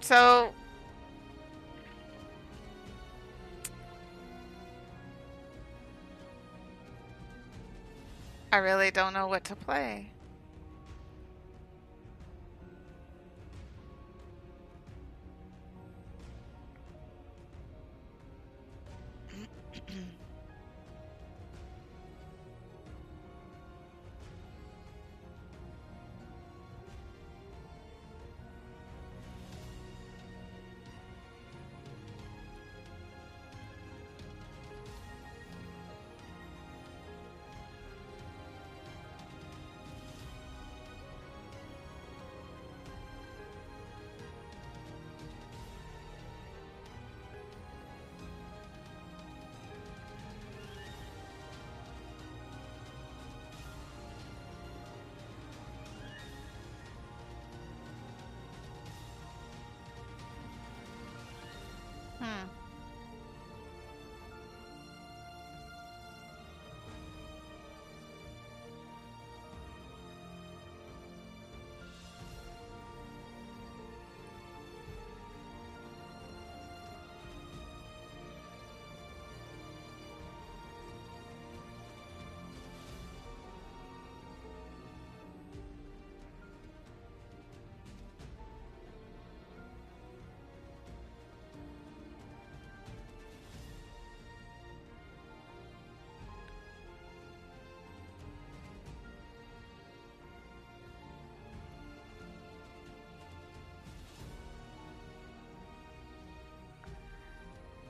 So I really don't know what to play.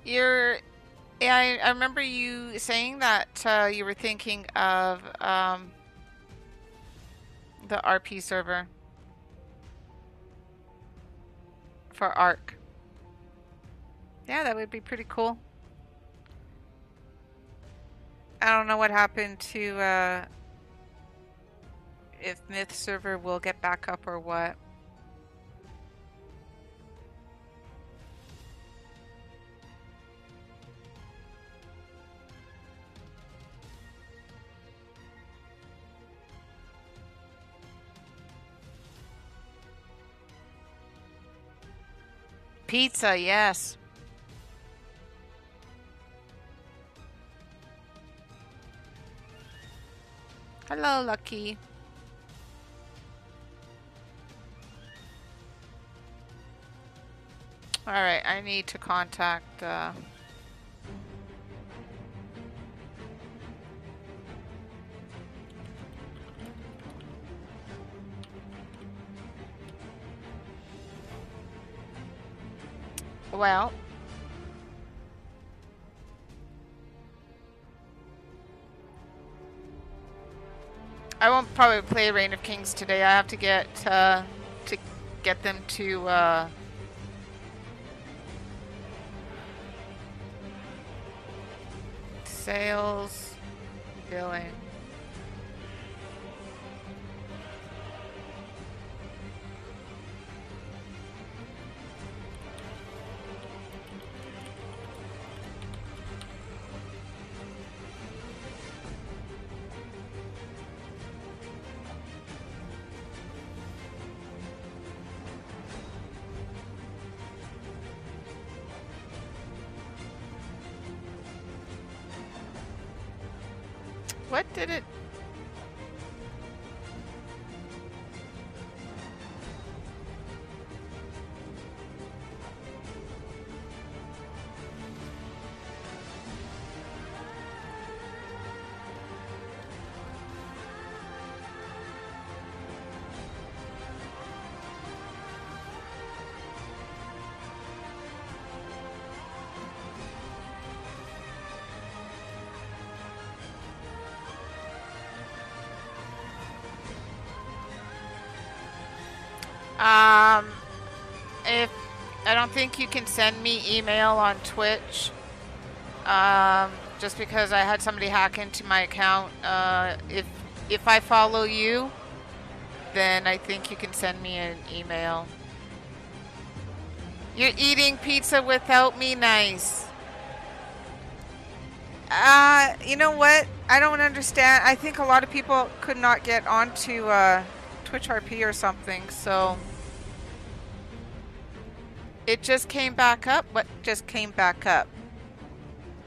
You're, yeah, I, I remember you saying that uh, you were thinking of um, the RP server for Ark. Yeah, that would be pretty cool. I don't know what happened to uh, if Myth server will get back up or what. Pizza, yes. Hello, Lucky. Alright, I need to contact... Uh... Well... I won't probably play Reign of Kings today. I have to get uh, to get them to uh, sales billing. What did it? I don't think you can send me email on Twitch. Um, just because I had somebody hack into my account. Uh, if if I follow you, then I think you can send me an email. You're eating pizza without me, nice. Uh, you know what? I don't understand. I think a lot of people could not get onto uh, Twitch RP or something, so. It just came back up. What just came back up?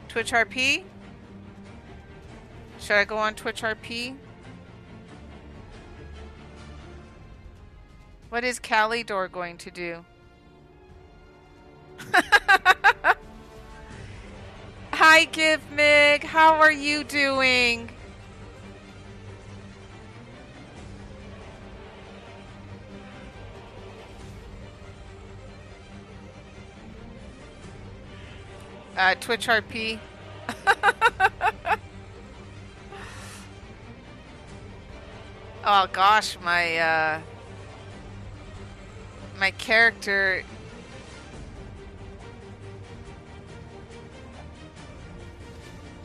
Twitch RP? Should I go on Twitch RP? What is Calidor going to do? Hi, Give Mig. How are you doing? Uh, Twitch RP. oh gosh, my uh, my character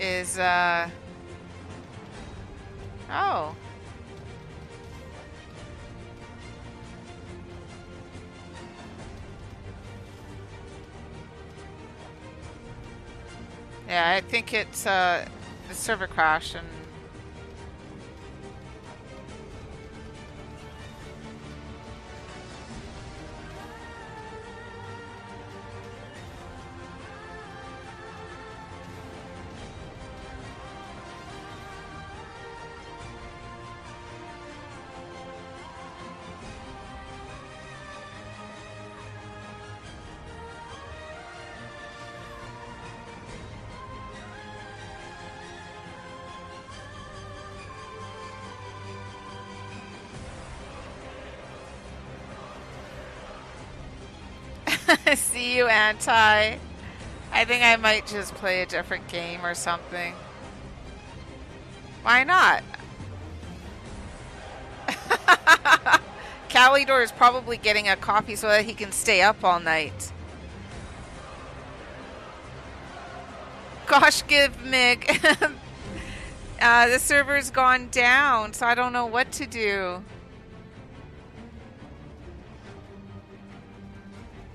is uh oh Yeah, I think it's uh, the server crash and See you, Anti. I think I might just play a different game or something. Why not? Calidor is probably getting a coffee so that he can stay up all night. Gosh, give Mig. uh, the server's gone down, so I don't know what to do.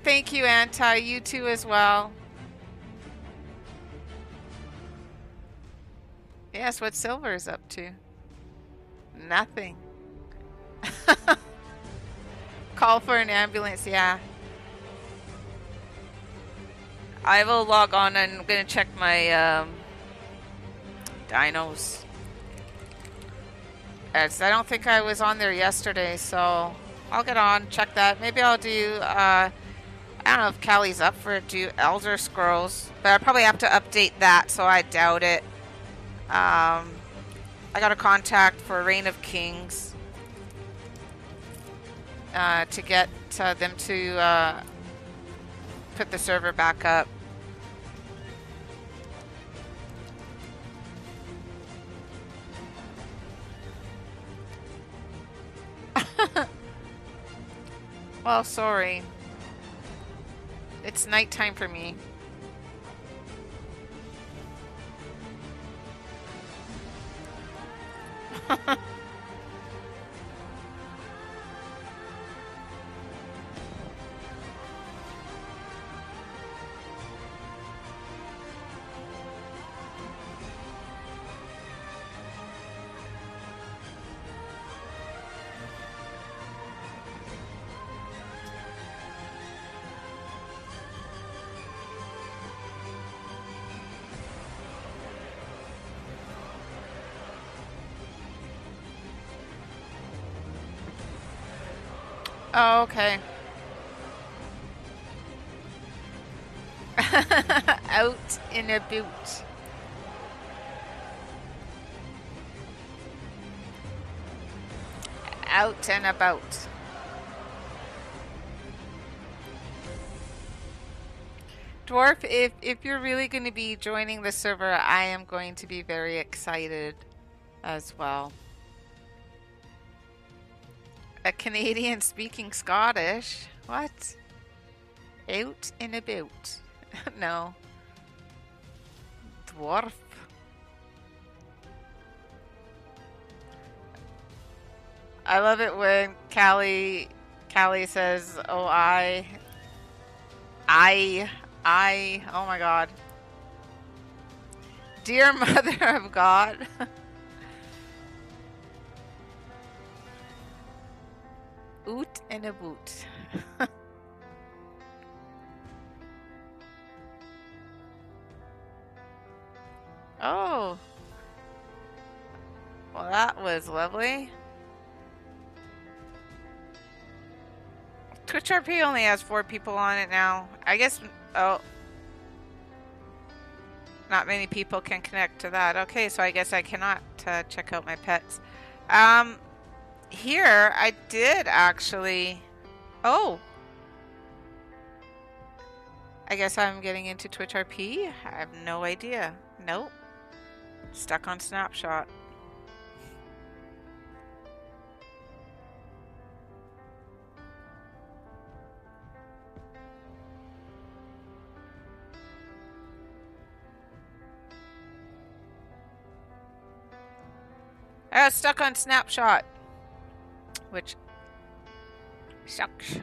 Thank you, Anti. You too as well. Yes, what Silver is up to? Nothing. Call for an ambulance, yeah. I will log on and I'm gonna check my um, dinos. As I don't think I was on there yesterday, so I'll get on, check that. Maybe I'll do uh, I don't know if Kelly's up for do Elder Scrolls, but I probably have to update that, so I doubt it. Um, I got a contact for Reign of Kings uh, to get uh, them to uh, put the server back up. well, sorry. It's nighttime for me. Oh, okay. Out in a boot. Out and about. Dwarf, if, if you're really going to be joining the server, I am going to be very excited as well a Canadian speaking Scottish. What? Out and about. no. Dwarf. I love it when Callie Callie says, "Oh, I, I, I." Oh my God. Dear Mother of God. oot and a boot. oh. Well, that was lovely. Twitch RP only has four people on it now. I guess, oh. Not many people can connect to that. Okay, so I guess I cannot uh, check out my pets. Um, here, I did actually... Oh. I guess I'm getting into Twitch RP. I have no idea. Nope. Stuck on Snapshot. I got stuck on Snapshot. Which sucks.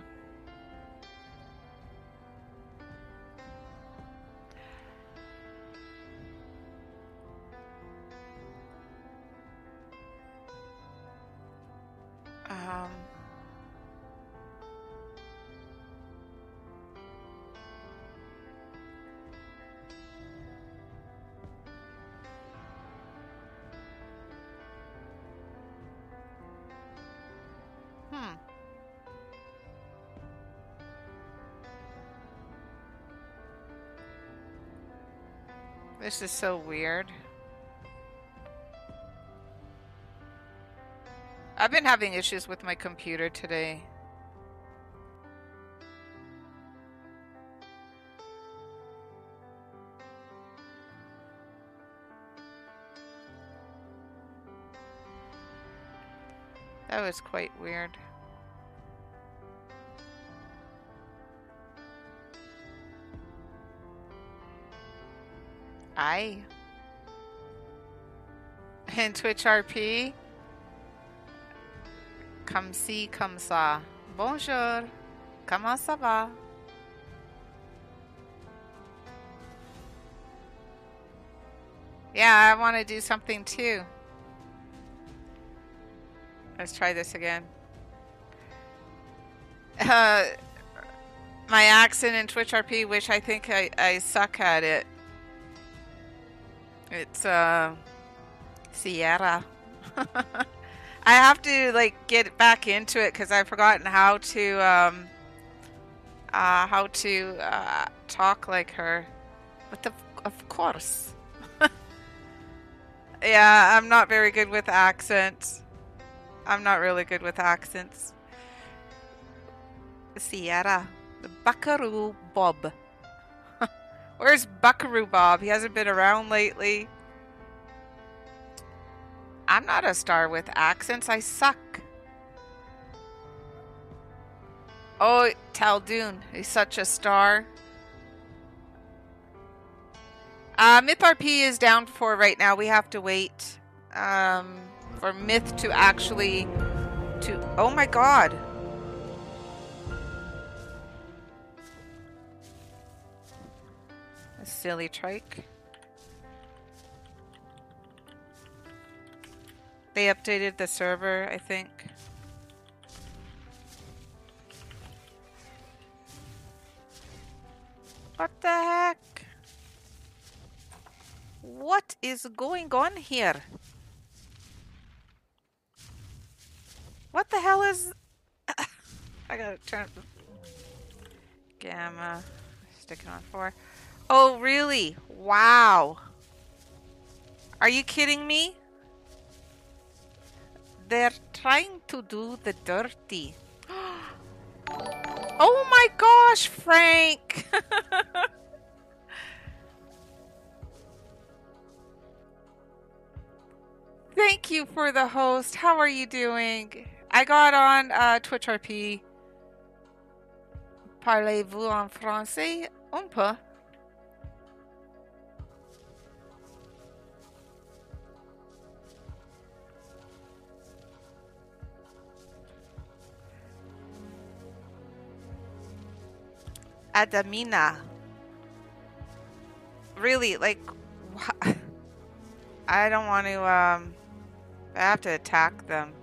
This is so weird. I've been having issues with my computer today. That was quite weird. Aye. And Twitch RP. Come see, come ça. Bonjour. Comment ça va? Yeah, I want to do something too. Let's try this again. Uh, my accent in Twitch RP, which I think I, I suck at it. It's, uh, Sierra. I have to, like, get back into it because I've forgotten how to, um, uh, how to, uh, talk like her. But of, of course. yeah, I'm not very good with accents. I'm not really good with accents. Sierra. The Buckaroo Bob. Where's Buckaroo Bob? He hasn't been around lately. I'm not a star with accents. I suck. Oh, Taldoon. He's such a star. Uh, Myth RP is down for right now. We have to wait um, for Myth to actually... to. Oh my god. Silly trike. They updated the server, I think. What the heck? What is going on here? What the hell is... I gotta turn gamma. Stick it on four. Oh, really? Wow. Are you kidding me? They're trying to do the dirty. oh my gosh, Frank! Thank you for the host. How are you doing? I got on uh, Twitch RP. Parlez-vous en français? Un peu. Adamina. Really, like, I don't want to, um, I have to attack them.